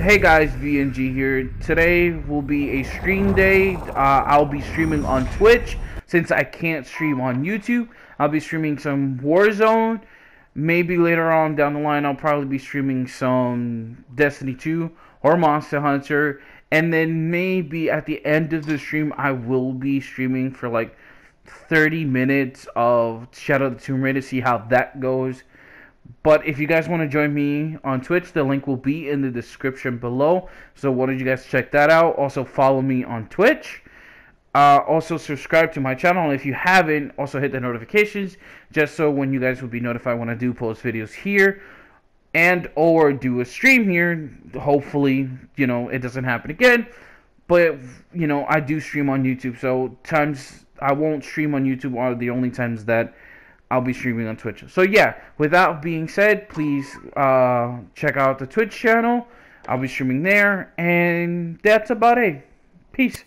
Hey guys, VNG here. Today will be a stream day. Uh, I'll be streaming on Twitch since I can't stream on YouTube. I'll be streaming some Warzone. Maybe later on down the line, I'll probably be streaming some Destiny 2 or Monster Hunter. And then maybe at the end of the stream, I will be streaming for like 30 minutes of Shadow of the Tomb Raider to see how that goes. But if you guys want to join me on Twitch, the link will be in the description below. So why don't you guys check that out? Also follow me on Twitch. Uh, also subscribe to my channel if you haven't. Also hit the notifications just so when you guys will be notified when I do post videos here and or do a stream here. Hopefully, you know it doesn't happen again. But you know I do stream on YouTube, so times I won't stream on YouTube are the only times that I'll be streaming on Twitch. So yeah, with that being said, please uh, check out the Twitch channel. I'll be streaming there, and that's about it. Peace.